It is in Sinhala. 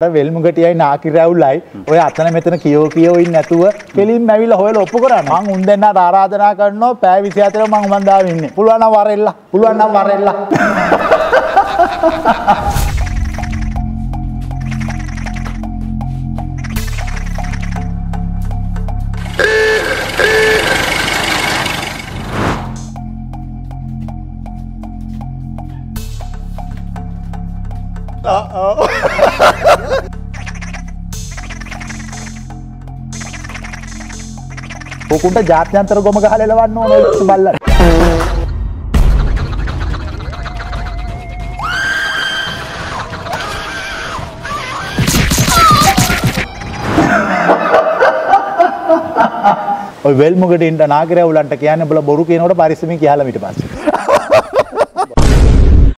වෙල්මුගටියයි නාකි රැවුල්ලයි. ඔය අතන මෙතන කියෝ කියෝයින් නැතුව කෙලින් ඇවිල හොයල ඔප්පු කරන්න මං උන් දෙන්න ආරාධනා කරනවා පෑ විසි අතර මං මන්දාවන්න පුළුවන්න වරෙල්ලා. පුළුවන්නම් වරෙල්ලා. ඕකුන්ට ජාත්‍යන්තර ගොම ගහලවන්න ඕන බල්ල වෙල්මුගට ඉට නාගරවලන්ට කියන බල බොරු කියනට පරිසම කියලමිට පස්ස.